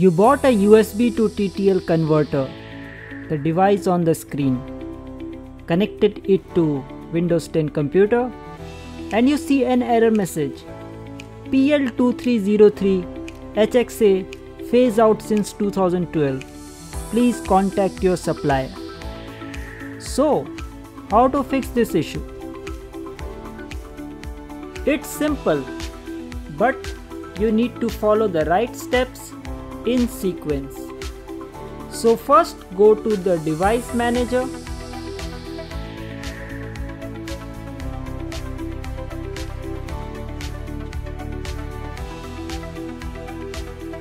You bought a USB to TTL converter, the device on the screen, connected it to Windows 10 computer and you see an error message. PL2303 HXA phase out since 2012. Please contact your supplier. So, how to fix this issue? It's simple, but you need to follow the right steps in sequence. So first go to the device manager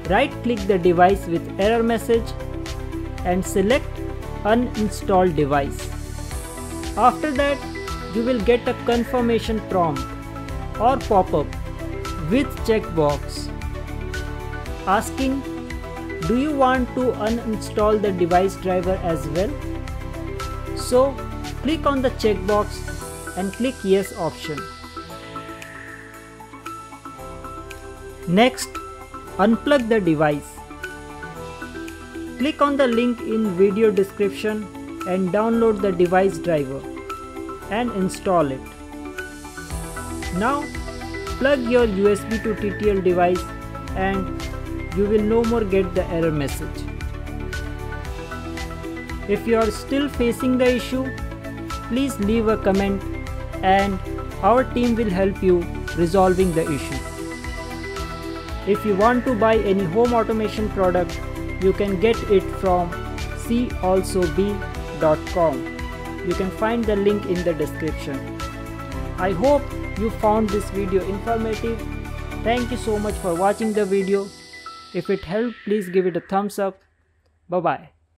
right click the device with error message and select uninstall device. After that you will get a confirmation prompt or pop-up with checkbox asking do you want to uninstall the device driver as well? So click on the checkbox and click yes option. Next Unplug the device. Click on the link in video description and download the device driver and install it. Now plug your USB to TTL device and you will no more get the error message. If you are still facing the issue, please leave a comment and our team will help you resolving the issue. If you want to buy any home automation product, you can get it from calsob.com. You can find the link in the description. I hope you found this video informative. Thank you so much for watching the video. If it helped, please give it a thumbs up. Bye bye.